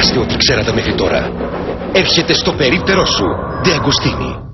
ξεχάσετε ό,τι ξέρατε μέχρι τώρα. Έρχεται στο περίπτερό σου. Ντε Αγκουστίνη.